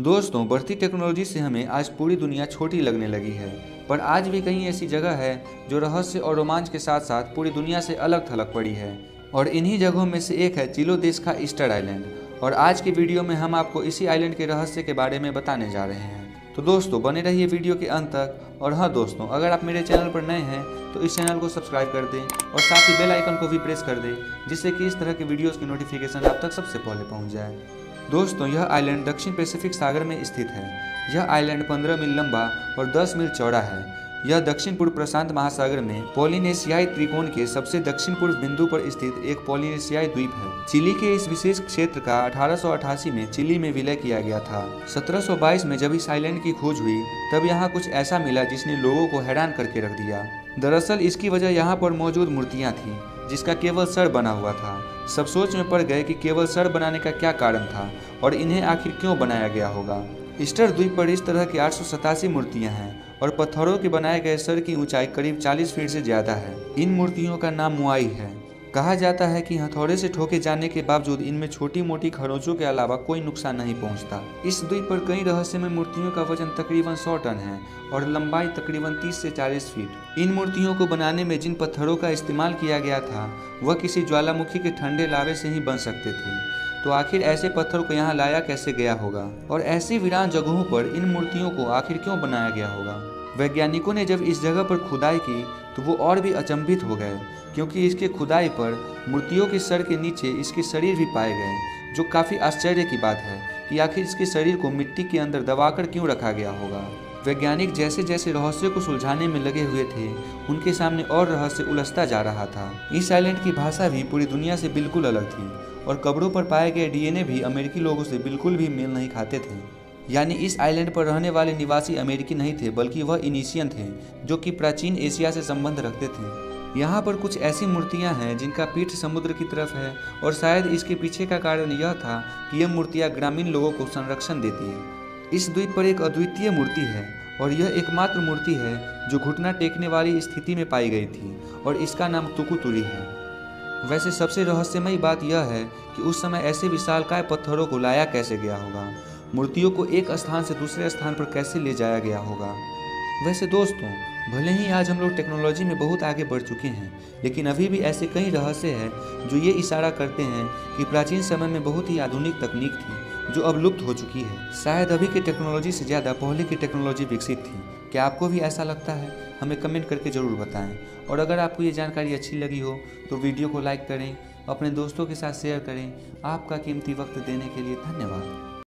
दोस्तों, बढ़ती टेक्नोलॉजी से हमें आज पूरी दुनिया छोटी लगने लगी है। पर आज भी कहीं ऐसी जगह है जो रहस्य और रोमांच के साथ साथ पूरी दुनिया से अलग थलग पड़ी है। और इन्हीं जगहों में से एक है चिलो देश का ईस्टर आइलैंड और आज की वीडियो में हम आपको इसी आइलैंड के रहस्य के बारे में बताने जा रहे हैं। तो दोस्तों, बने रहिए वीडियो के अंत तक। और हाँ दोस्तों, अगर आप मेरे चैनल पर नए हैं तो इस चैनल को सब्सक्राइब कर दें और साथ ही बेल आइकन को भी प्रेस कर दें, जिससे कि इस तरह के वीडियोस की नोटिफिकेशन आप तक सबसे पहले पहुँच जाए। दोस्तों, यह आइलैंड दक्षिण पैसिफिक सागर में स्थित है। यह आइलैंड 15 मील लंबा और 10 मील चौड़ा है। यह दक्षिण पूर्व प्रशांत महासागर में पोलिनेशियाई त्रिकोण के सबसे दक्षिण पूर्व बिंदु पर स्थित एक पोलिनेशियाई द्वीप है। चिली के इस विशेष क्षेत्र का 1888 में चिली में विलय किया गया था। 1722 में जब इस आइलैंड की खोज हुई, तब यहाँ कुछ ऐसा मिला जिसने लोगों को हैरान करके रख दिया। दरअसल इसकी वजह यहाँ पर मौजूद मूर्तियाँ थीं, जिसका केवल सर बना हुआ था। सब सोच में पड़ गए कि केवल सर बनाने का क्या कारण था, और इन्हें आखिर क्यों बनाया गया होगा? ईस्टर द्वीप पर इस तरह की आठ सौ मूर्तियाँ हैं और पत्थरों के बनाए गए सर की ऊंचाई करीब 40 फीट से ज़्यादा है। इन मूर्तियों का नाम मुआई है। कहा जाता है कि हथौड़े से ठोके जाने के बावजूद इनमें छोटी मोटी खरोचों के अलावा कोई नुकसान नहीं पहुँचता। इस द्वीप पर कई रहस्यमय मूर्तियों का वज़न तकरीबन 100 टन है और लंबाई तकरीबन 30 से 40 फीट। इन मूर्तियों को बनाने में जिन पत्थरों का इस्तेमाल किया गया था, वह किसी ज्वालामुखी के ठंडे लावे से ही बन सकते थे। तो आखिर ऐसे पत्थरों को यहाँ लाया कैसे गया होगा? और ऐसी वीरान जगहों पर इन मूर्तियों को आखिर क्यों बनाया गया होगा? वैज्ञानिकों ने जब इस जगह पर खुदाई की तो वो और भी अचंभित हो गए, क्योंकि इसके खुदाई पर मूर्तियों के सर के नीचे इसके शरीर भी पाए गए, जो काफ़ी आश्चर्य की बात है कि आखिर इसके शरीर को मिट्टी के अंदर दबाकर क्यों रखा गया होगा। वैज्ञानिक जैसे जैसे रहस्य को सुलझाने में लगे हुए थे, उनके सामने और रहस्य उलझता जा रहा था। इस आइलैंड की भाषा भी पूरी दुनिया से बिल्कुल अलग थी, और कब्रों पर पाए गए डीएनए भी अमेरिकी लोगों से बिल्कुल भी मेल नहीं खाते थे। यानी इस आइलैंड पर रहने वाले निवासी अमेरिकी नहीं थे, बल्कि वह इनिशियन थे, जो कि प्राचीन एशिया से संबंध रखते थे। यहाँ पर कुछ ऐसी मूर्तियाँ हैं, जिनका पीठ समुद्र की तरफ़ है, और शायद इसके पीछे का कारण यह था कि यह मूर्तियाँ ग्रामीण लोगों को संरक्षण देती है। इस द्वीप पर एक अद्वितीय मूर्ति है, और यह एकमात्र मूर्ति है, जो घुटना टेकने वाली स्थिति में पाई गई थी, और इसका नाम तुकुतुरी है। वैसे सबसे रहस्यमयी बात यह है कि उस समय ऐसे विशालकाय पत्थरों को लाया कैसे गया होगा। मूर्तियों को एक स्थान से दूसरे स्थान पर कैसे ले जाया गया होगा? वैसे दोस्तों, भले ही आज हम लोग टेक्नोलॉजी में बहुत आगे बढ़ चुके हैं, लेकिन अभी भी ऐसे कई रहस्य हैं जो ये इशारा करते हैं कि प्राचीन समय में बहुत ही आधुनिक तकनीक थी, जो अब लुप्त हो चुकी है। शायद अभी की टेक्नोलॉजी से ज़्यादा पहले की टेक्नोलॉजी विकसित थी। क्या आपको भी ऐसा लगता है? हमें कमेंट करके ज़रूर बताएँ। और अगर आपको ये जानकारी अच्छी लगी हो तो वीडियो को लाइक करें, अपने दोस्तों के साथ शेयर करें। आपका कीमती वक्त देने के लिए धन्यवाद।